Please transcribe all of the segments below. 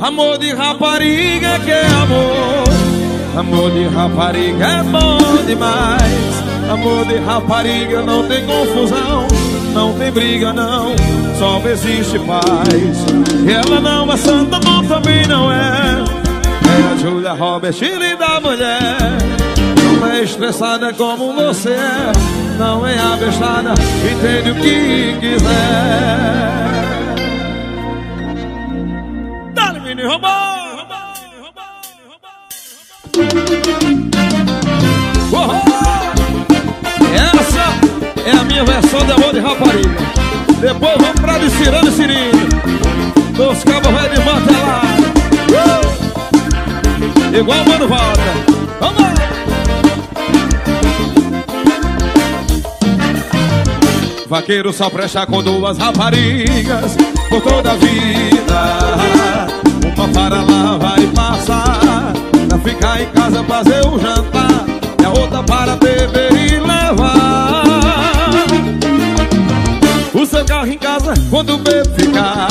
Amor de rapariga que é amor. Amor de rapariga é bom demais. Amor de rapariga não tem confusão Não tem briga não Só existe paz. Ela não é santa, não também não é. É a Julia Roberts, da mulher. Não é estressada como você é Não é abestada, entende o que quiser menino, roubou! Essa é a minha versão de amor de rapariga. Depois vamos pra de Cirano e Cirino. Dos cabos vai de martelar. Uh! Igual Mano Walter. Vamos lá! Vaqueiro só presta com duas raparigas Por toda a vida para lavar e passar. Pra ficar em casa fazer o jantar. E a outra para beber e levar. O seu carro em casa quando o bebê ficar.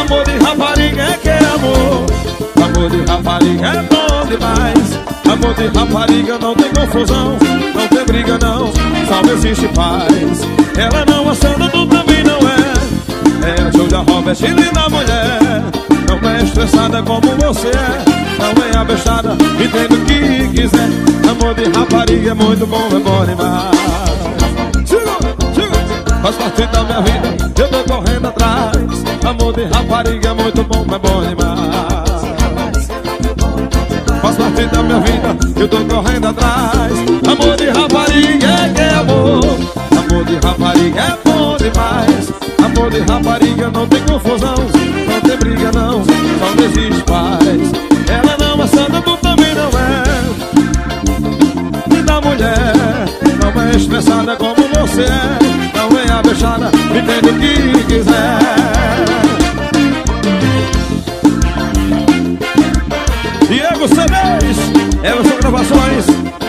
Amor de rapariga é que é amor. Amor de rapariga é bom demais. Amor de rapariga não tem confusão. Não tem briga não, só existe paz. Ela não santa, tu também não é É a Julia Roberts, linda mulher. Não é estressada como você é Não é abestada, entende o que quiser. Amor de rapariga é muito bom, é bom demais. Segura, segura, faz parte da minha vida Eu tô correndo atrás. Amor de rapariga é muito bom, é bom demais. Faz parte da minha vida, eu tô correndo atrás. Amor de rapariga é que é amor. Amor de rapariga é bom demais Amor de rapariga não tem confusão Não tem briga não, só existe paz. Ela não é santa, tu também não é. E da mulher, não é estressada como você é. Não é abechada, entende o que quiser. Diego CDs, Emerson Gravações